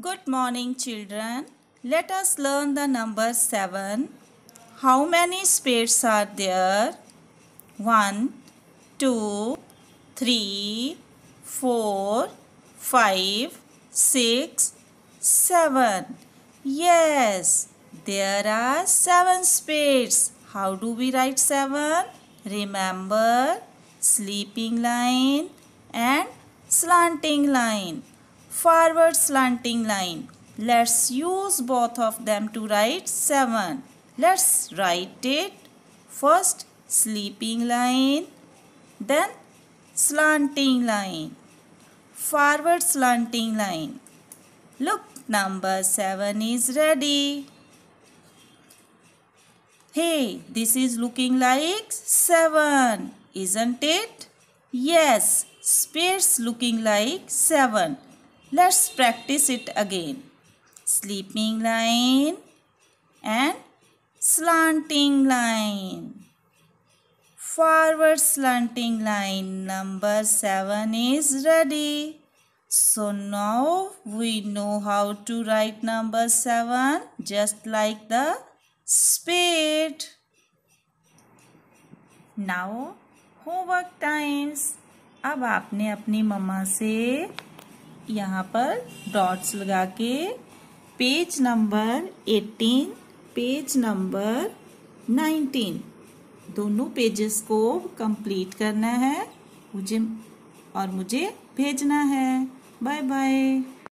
Good morning, children. Let us learn the number 7. How many spades are there? 1, 2, 3, 4, 5, 6, 7. Yes, there are 7 spades. How do we write 7? Remember, sleeping line and slanting line forward slanting line. Let's use both of them to write 7. Let's write it. First sleeping line, then slanting line, forward slanting line. Look, number 7 is ready. Hey, this is looking like 7, isn't it? Yes, space looking like 7. Let's practice it again. Sleeping line and slanting line. Forward slanting line number 7 is ready. So now we know how to write number 7 just like the spade. Now homework times. अब आपने अपनी मम्मा से यहाँ पर dots लगा के page number 18 page number 19 दोनों pages को कंप्लीट करना है। मुझे और मुझे भेजना है। Bye bye